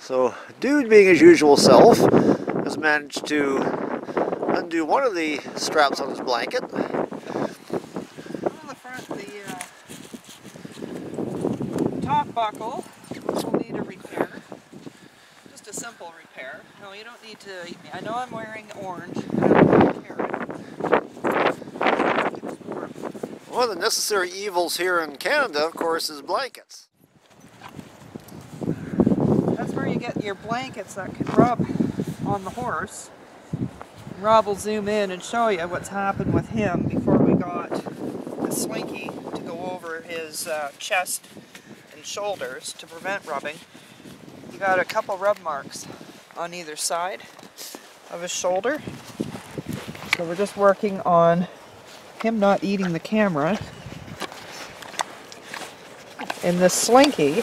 So, dude being his usual self, has managed to undo one of the straps on his blanket. On the front, the uh, top buckle will need a repair. Just a simple repair. No, you don't need to eat me. I know I'm wearing orange. but I don't care. It's warm. One of the necessary evils here in Canada, of course, is blankets. That's where you get your blankets that can rub on the horse. Rob will zoom in and show you what's happened with him before we got the slinky to go over his uh, chest and shoulders to prevent rubbing. He got a couple rub marks on either side of his shoulder. So we're just working on him not eating the camera. And the slinky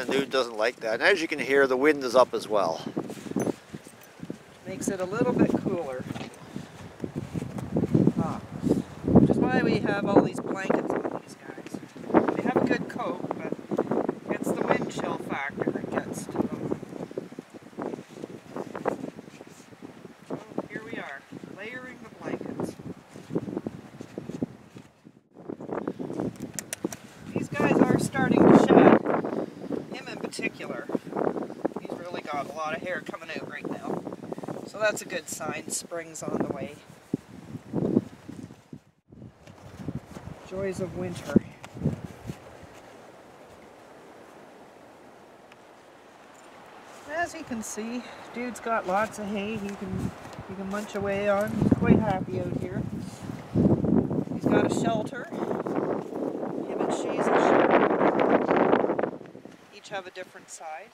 And dude doesn't like that. And as you can hear, the wind is up as well. Makes it a little bit cooler. Ah, which is why we have all these blankets on these guys. They have a good coat, but it's the wind chill factor that gets to them. So here we are, layering the blankets. These guys are starting to shed. Him in particular. He's really got a lot of hair coming out right now. So that's a good sign. Spring's on the way. Joys of winter. As you can see, dude's got lots of hay he can he can munch away on. He's quite happy out here. He's got a shelter. Him and Sheza shelter. Each have a different side.